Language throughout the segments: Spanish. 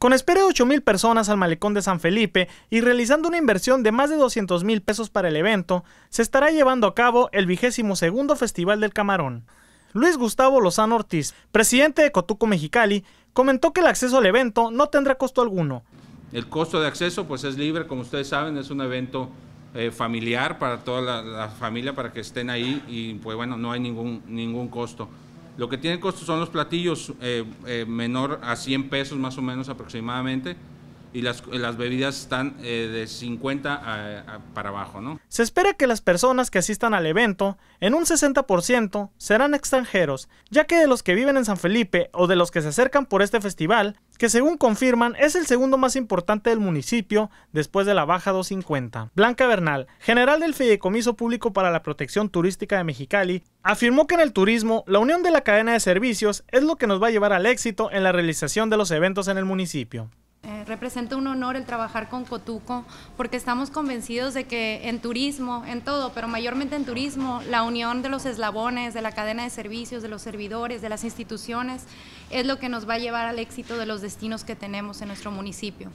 Con espera de 8 mil personas al malecón de San Felipe y realizando una inversión de más de 200 mil pesos para el evento, se estará llevando a cabo el vigésimo segundo Festival del Camarón. Luis Gustavo Lozano Ortiz, presidente de Cotuco Mexicali, comentó que el acceso al evento no tendrá costo alguno. El costo de acceso pues es libre, como ustedes saben, es un evento eh, familiar para toda la, familia, para que estén ahí y pues bueno, no hay ningún, ningún costo. Lo que tiene costo son los platillos eh, eh, menor a 100 pesos más o menos aproximadamente y las, bebidas están eh, de 50 para abajo, ¿no? Se espera que las personas que asistan al evento, en un 60%, serán extranjeros, ya que de los que viven en San Felipe o de los que se acercan por este festival, que según confirman es el segundo más importante del municipio después de la Baja 250. Blanca Bernal, general del Fideicomiso Público para la Protección Turística de Mexicali, afirmó que en el turismo la unión de la cadena de servicios es lo que nos va a llevar al éxito en la realización de los eventos en el municipio representa un honor el trabajar con Cotuco porque estamos convencidos de que en turismo, en todo, pero mayormente en turismo, la unión de los eslabones, de la cadena de servicios, de los servidores, de las instituciones, es lo que nos va a llevar al éxito de los destinos que tenemos en nuestro municipio.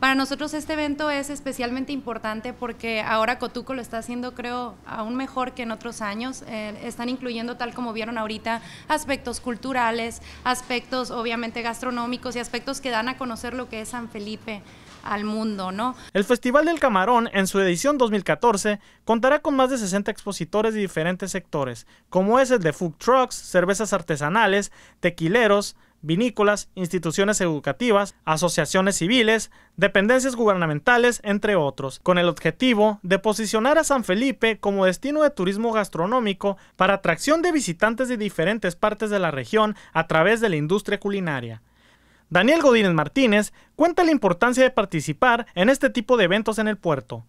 Para nosotros este evento es especialmente importante porque ahora Cotuco lo está haciendo creo aún mejor que en otros años. Eh, están incluyendo tal como vieron ahorita aspectos culturales, aspectos obviamente gastronómicos y aspectos que dan a conocer lo que es San Felipe al mundo, ¿no? El Festival del Camarón en su edición 2014 contará con más de 60 expositores de diferentes sectores, como es el de food trucks, cervezas artesanales, tequileros, vinícolas, instituciones educativas, asociaciones civiles, dependencias gubernamentales, entre otros, con el objetivo de posicionar a San Felipe como destino de turismo gastronómico para atracción de visitantes de diferentes partes de la región a través de la industria culinaria. Daniel Godínez Martínez cuenta la importancia de participar en este tipo de eventos en el puerto.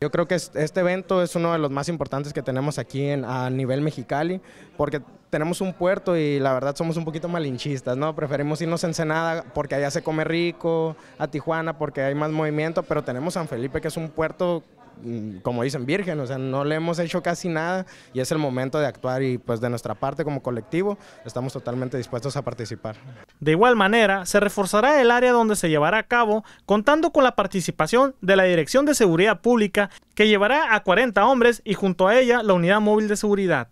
Yo creo que este evento es uno de los más importantes que tenemos aquí a nivel Mexicali, porque tenemos un puerto y la verdad somos un poquito malinchistas, ¿no? Preferimos irnos a Ensenada porque allá se come rico, a Tijuana porque hay más movimiento, pero tenemos San Felipe que es un puerto Mm, como dicen, virgen, o sea, no le hemos hecho casi nada y es el momento de actuar y pues de nuestra parte como colectivo estamos totalmente dispuestos a participar. De igual manera, se reforzará el área donde se llevará a cabo contando con la participación de la Dirección de Seguridad Pública que llevará a 40 hombres y junto a ella la Unidad Móvil de Seguridad.